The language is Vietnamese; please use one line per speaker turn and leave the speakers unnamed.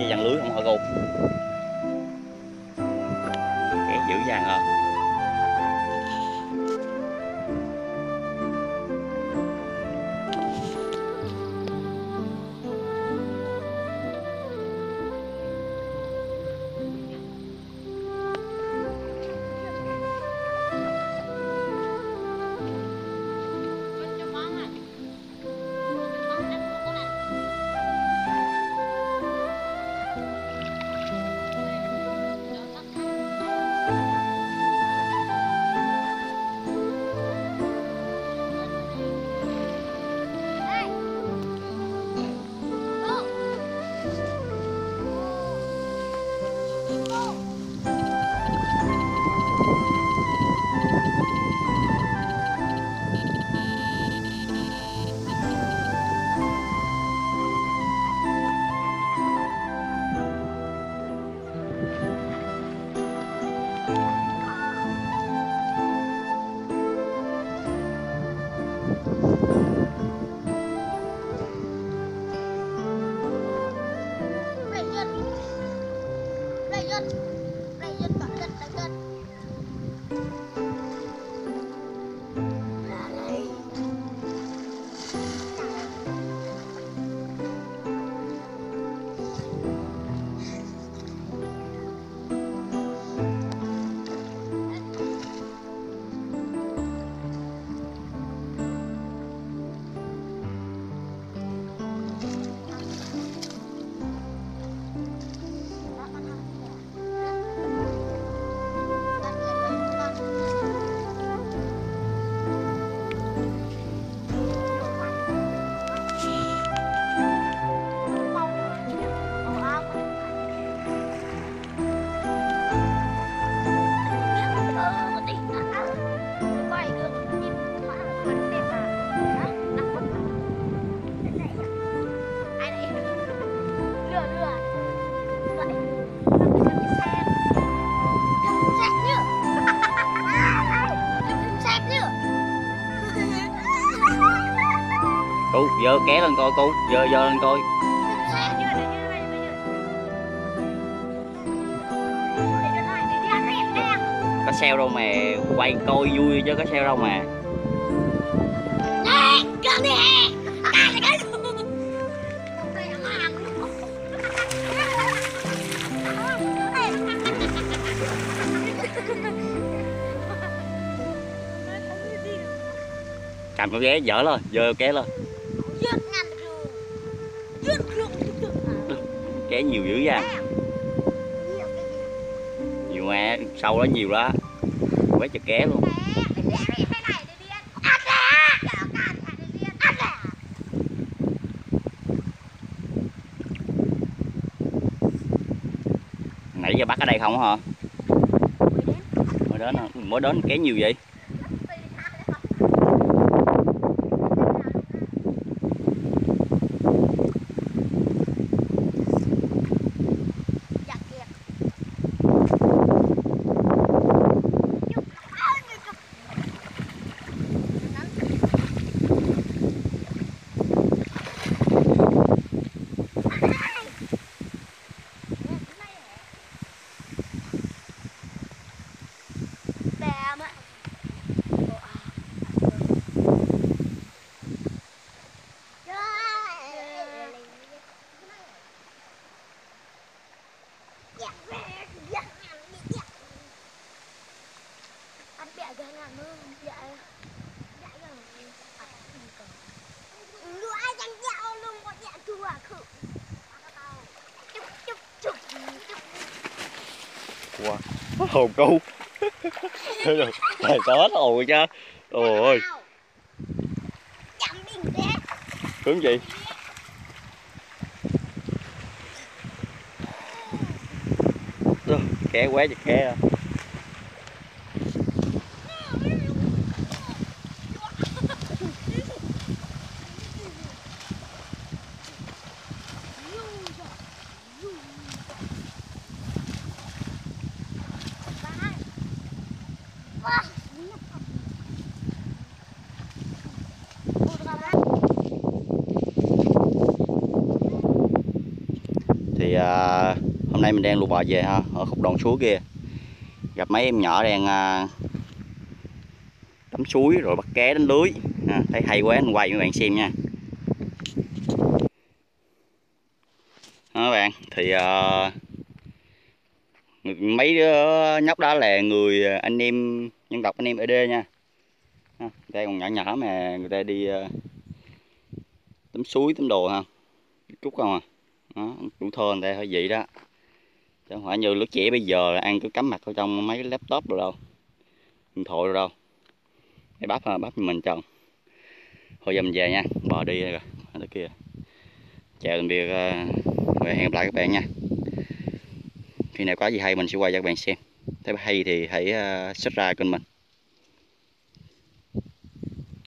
Để dàn lưới không hả cô? kéo dữ dàng hả? Cụ dơ ké lên coi cụ dơ dơ lên coi. Có sale đâu mà quay coi vui chứ có sale đâu mà. Cầm cái ghé dở lên, dơ ké lên. Nhiều dữ vậy Nhiều mẹ sâu đó nhiều đó. quá chật ké luôn. Nãy giờ bắt ở đây không hả? Mới đến mới đến, à? ké nhiều vậy? Wow. Hồn cu. Trời tết ồn chứ Ôi ơi Hướng gì? Đó, Ké quá chật ké à.
hôm nay mình đang lùa bò về ha ở khúc đoạn suối kia. Gặp mấy em nhỏ đang à, tắm suối rồi bắt cá đánh lưới. À, thấy hay quá anh quay cho các bạn xem nha. Đó các bạn? Thì à, mấy đứa nhóc đó là người anh em dân tộc anh em ED nha. À, người ta còn nhỏ nhỏ mà người ta đi à, tắm suối tắm đồ ha. Chút không à? Đó, đủ thơ người ta hơi vậy đó. Chứ không phải như lứa trẻ bây giờ là ăn cứ cắm mặt vào trong mấy cái laptop rồi đâu. Điện thoại rồi đâu. Để bắp à, bắp mình trồng thôi giờ mình về nha bò đi rồi tới kia. Chào tạm biệt ờ, và hẹn gặp lại các bạn nha. Khi nào có gì hay mình sẽ quay cho các bạn xem. Thấy hay thì hãy ờ, uh, subscribe kênh mình.